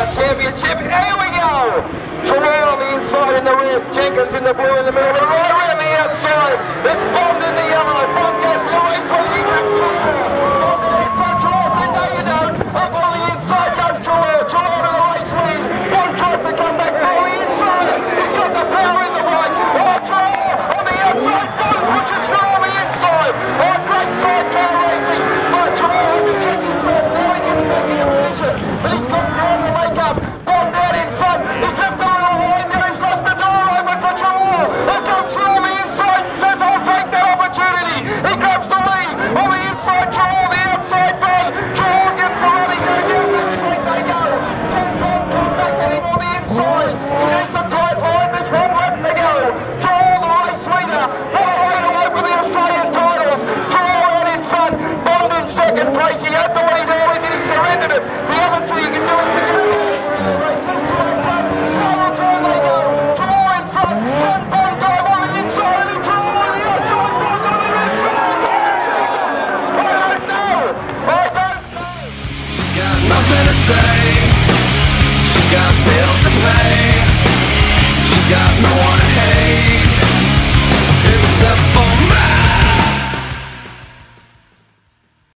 World Championship. Here we go. Treloar the inside in the rim. Jenkins in the blue in the middle. And right around the outside. It's fucking had to lay down and he surrendered it. The other two, you can do it together. Nothing to say She's got bills to pay She's got no